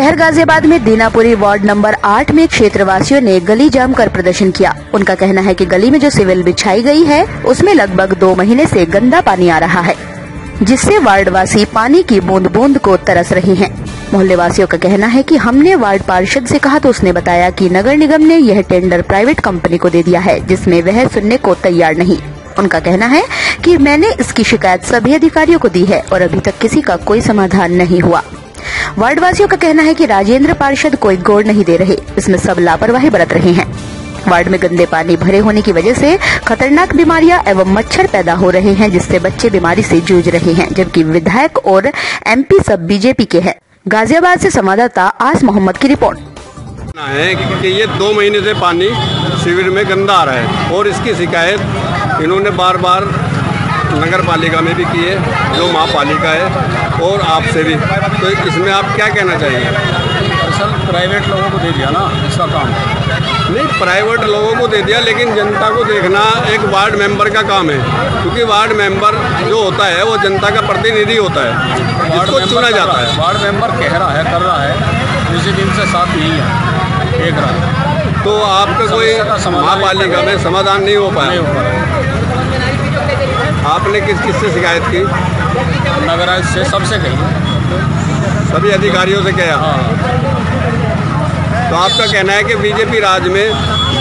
शहर गाजियाबाद में दीनापुरी ward number आठ में क्षेत्रवासियों ने गली जाम कर प्रदर्शन किया। उनका कहना है कि गली में जो सिविल बिछाई गई है, उसमें लगभग दो महीने से गंदा पानी आ रहा है, जिससे वार्डवासी पानी की बूंद बूंद को तरस रहे हैं। मोहल्ले वासियों का कहना है कि हमने वार्ड पार्षद से कहा तो उसने बताया कि नगर निगम ने यह टेंडर प्राइवेट कंपनी को दे दिया है, जिसमें वह सुनने को तैयार नहीं। उनका कहना है कि मैंने इसकी शिकायत सभी अधिकारियों को दी है और अभी तक किसी का कोई समाधान नहीं हुआ। वार्ड वासियों का कहना है कि राजेंद्र पार्षद कोई गौर नहीं दे रहे। इसमें सब लापरवाही बरत रहे हैं। वार्ड में गंदे पानी भरे होने की वजह से खतरनाक बीमारियाँ एवं मच्छर पैदा हो रहे हैं, जिससे बच्चे बीमारी से जूझ रहे हैं, जबकि विधायक और एमपी सब बीजेपी के हैं। गाजियाबाद से संवाददाता आस मोहम्मद की रिपोर्ट। है कि ये दो महीने से पानी शिविर में गंदा आ रहा है और इसकी शिकायत इन्होंने बार बार नगर पालिका में भी की है जो महापालिका है और आपसे भी। तो इसमें आप क्या कहना चाहिए दरअसल प्राइवेट लोगों को दे दिया ना इसका काम? नहीं प्राइवेट लोगों को दे दिया लेकिन जनता को देखना एक वार्ड मेंबर का काम है। क्योंकि वार्ड मेंबर जो होता है वो जनता का प्रतिनिधि होता है। वार्ड जिसको चुना जाता है। वार्ड मेंबर कह रहा है कर रहा है उसी दिन से साथ नहीं है देख रहा है। तो आपका कोई महापालिका में समाधान नहीं हो पाया? आपने किस किस से शिकायत की। नगर आयुक्त से सबसे कही। सभी अधिकारियों से क्या? हाँ। तो आपका कहना है कि बीजेपी राज में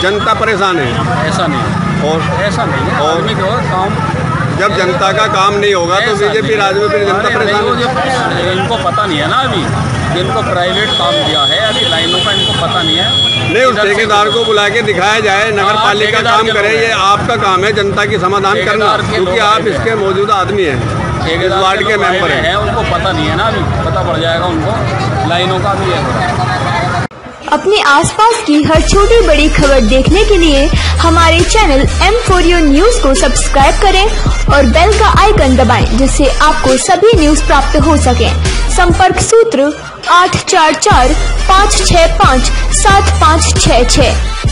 जनता परेशान है? ऐसा नहीं। है और? ऐसा नहीं है। और- को काम जब जनता का काम नहीं होगा तो बीजेपी राज में फिर जनता परेशान है। इनको पता नहीं है ना अभी। जिनको प्राइवेट काम दिया है अभी लाइनों का इनको पता उस ठेकेदार को बुला के दिखाया जाए नगर हाँ, पालिका काम करे ये आपका काम है जनता की समाधान करना क्योंकि आप इसके मौजूदा आदमी हैं इस वार्ड के मेंबर हैं। उनको पता नहीं है ना अभी पता पड़ जाएगा उनको लाइनों का भी है अपने आसपास की हर छोटी बड़ी खबर देखने के लिए हमारे चैनल एम फोर न्यूज़ को सब्सक्राइब करें और बेल का आइकन दबाएँ जिससे आपको सभी न्यूज़ प्राप्त हो सके। संपर्क सूत्र आठ चार चार पाँच छः पाँच सात पाँच छः छः।